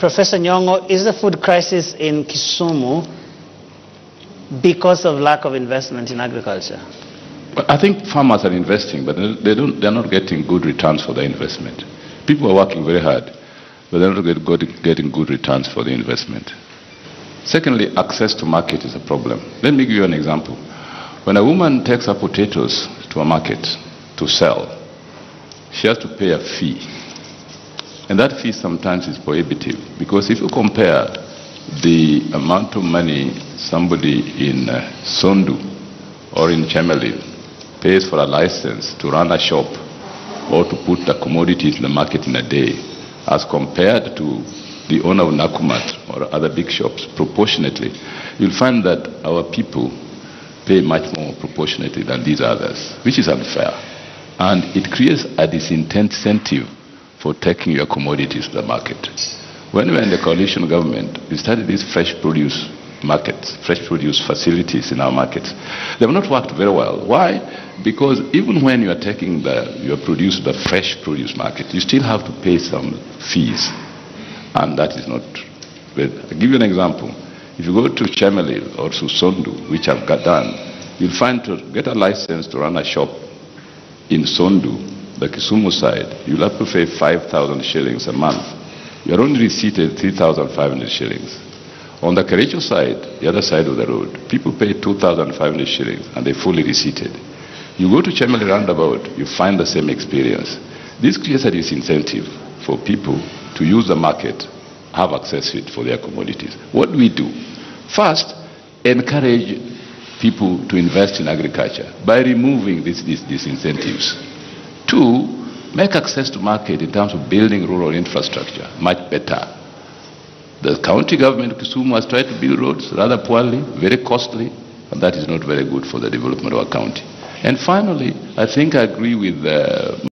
Professor Nyong'o, is the food crisis in Kisumu because of lack of investment in agriculture? I think farmers are investing, but they don't, they're not getting good returns for their investment. People are working very hard, but they're not getting good returns for the investment. Secondly, access to market is a problem. Let me give you an example. When a woman takes her potatoes to a market to sell, she has to pay a fee. And that fee sometimes is prohibitive because if you compare the amount of money somebody in uh, Sondu or in Chemelil pays for a license to run a shop or to put the commodities in the market in a day as compared to the owner of Nakumatt or other big shops proportionately, you'll find that our people pay much more proportionately than these others, which is unfair. And it creates a disincentive for taking your commodities to the market. When we were in the coalition government, we started these fresh produce markets, fresh produce facilities in our markets. They have not worked very well. Why? Because even when you are taking the, your produce to the fresh produce market, you still have to pay some fees. And that is not, I'll give you an example. If you go to Chemelil or to which I've got done, you'll find to get a license to run a shop in Sondu, the Kisumu side, you'll have to pay 5,000 shillings a month. You're only receipted 3,500 shillings. On the Kericho side, the other side of the road, people pay 2,500 shillings and they're fully receipted. You go to Chemelil roundabout, you find the same experience. This creates a disincentive for people to use the market, have access to it for their commodities. What do we do? First, encourage people to invest in agriculture by removing these, these, these. Two, make access to market in terms of building rural infrastructure much better. The county government of Kisumu has tried to build roads rather poorly, very costly, and that is not very good for the development of our county. And finally, I think I agree with uh,